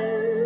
love.